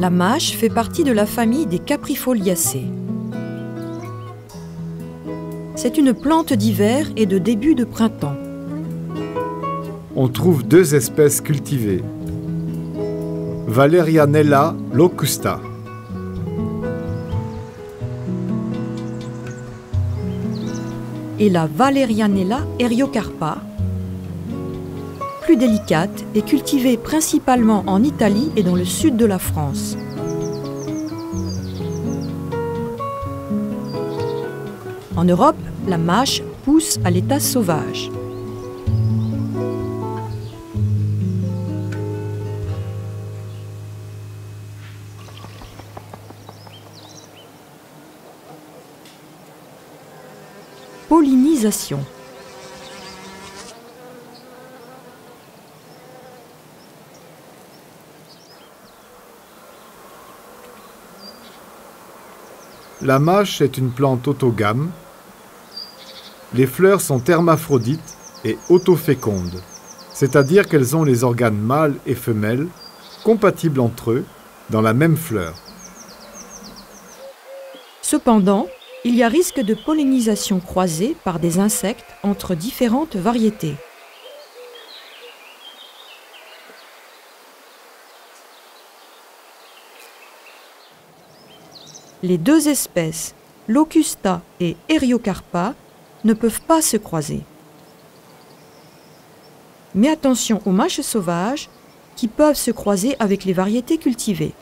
La mâche fait partie de la famille des caprifoliacées. C'est une plante d'hiver et de début de printemps. On trouve deux espèces cultivées. Valerianella locusta. Et la Valerianella eriocarpa, plus délicate et cultivée principalement en Italie et dans le sud de la France. En Europe, la mâche pousse à l'état sauvage. La mâche est une plante autogame. Les fleurs sont hermaphrodites et autofécondes, c'est-à-dire qu'elles ont les organes mâles et femelles compatibles entre eux dans la même fleur. Cependant, il y a risque de pollinisation croisée par des insectes entre différentes variétés. Les deux espèces, Locusta et Eriocarpa, ne peuvent pas se croiser. Mais attention aux mâches sauvages qui peuvent se croiser avec les variétés cultivées.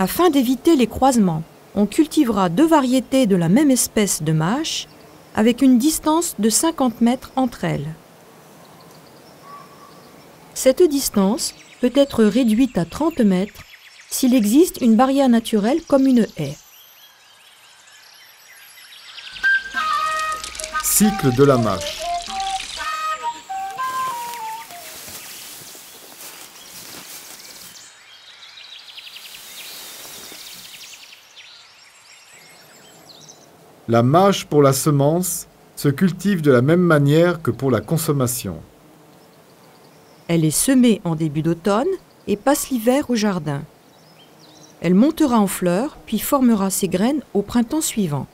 Afin d'éviter les croisements, on cultivera deux variétés de la même espèce de mâche avec une distance de 50 mètres entre elles. Cette distance peut être réduite à 30 mètres s'il existe une barrière naturelle comme une haie. Cycle de la mâche. La mâche pour la semence se cultive de la même manière que pour la consommation. Elle est semée en début d'automne et passe l'hiver au jardin. Elle montera en fleurs puis formera ses graines au printemps suivant.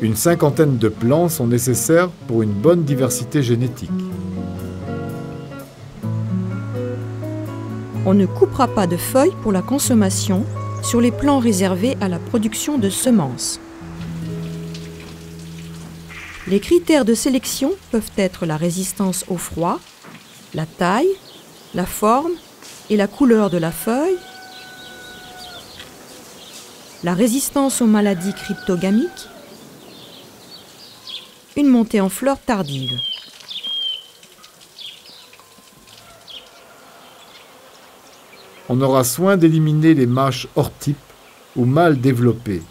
Une cinquantaine de plants sont nécessaires pour une bonne diversité génétique. On ne coupera pas de feuilles pour la consommation sur les plants réservés à la production de semences. Les critères de sélection peuvent être la résistance au froid, la taille, la forme et la couleur de la feuille, la résistance aux maladies cryptogamiques, une montée en fleurs tardive. On aura soin d'éliminer les mâches hors type ou mal développées.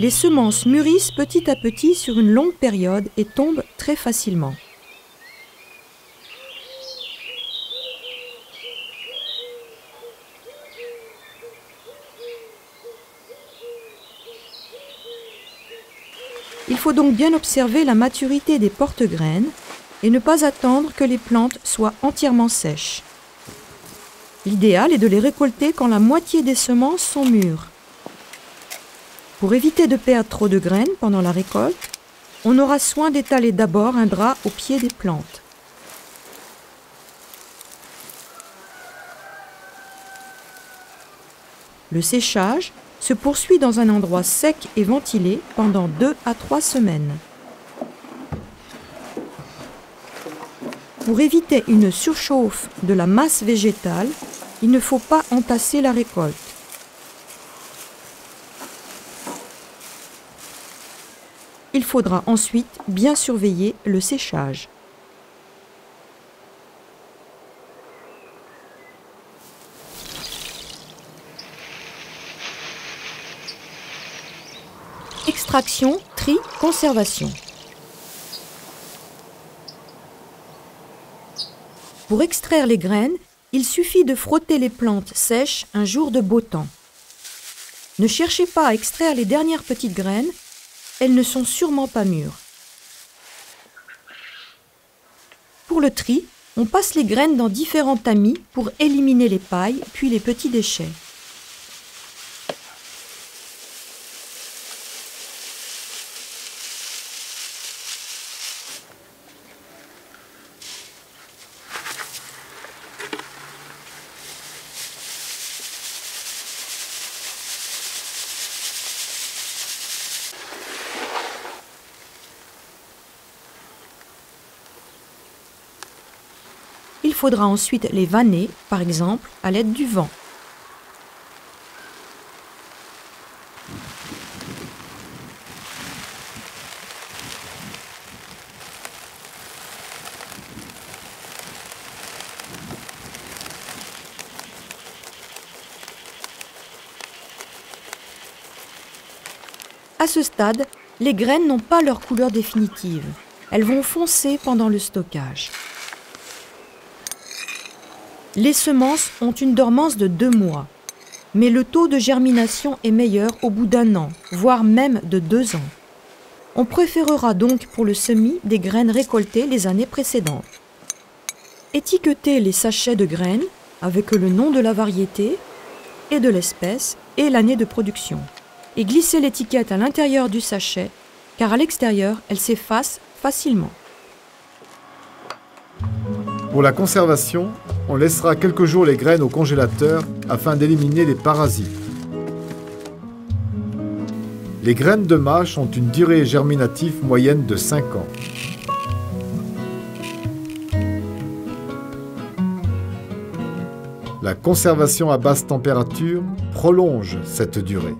Les semences mûrissent petit à petit sur une longue période et tombent très facilement. Il faut donc bien observer la maturité des porte-graines et ne pas attendre que les plantes soient entièrement sèches. L'idéal est de les récolter quand la moitié des semences sont mûres. Pour éviter de perdre trop de graines pendant la récolte, on aura soin d'étaler d'abord un drap au pied des plantes. Le séchage se poursuit dans un endroit sec et ventilé pendant 2 à 3 semaines. Pour éviter une surchauffe de la masse végétale, il ne faut pas entasser la récolte. Il faudra ensuite bien surveiller le séchage. Extraction, tri, conservation. Pour extraire les graines, il suffit de frotter les plantes sèches un jour de beau temps. Ne cherchez pas à extraire les dernières petites graines, elles ne sont sûrement pas mûres. Pour le tri, on passe les graines dans différents tamis pour éliminer les pailles puis les petits déchets. Il faudra ensuite les vanner, par exemple, à l'aide du vent. À ce stade, les graines n'ont pas leur couleur définitive. Elles vont foncer pendant le stockage. Les semences ont une dormance de deux mois, mais le taux de germination est meilleur au bout d'un an, voire même de deux ans. On préférera donc pour le semis des graines récoltées les années précédentes. Étiquetez les sachets de graines avec le nom de la variété et de l'espèce et l'année de production. Et glissez l'étiquette à l'intérieur du sachet car à l'extérieur elle s'efface facilement. Pour la conservation, on laissera quelques jours les graines au congélateur afin d'éliminer les parasites. Les graines de mâche ont une durée germinative moyenne de 5 ans. La conservation à basse température prolonge cette durée.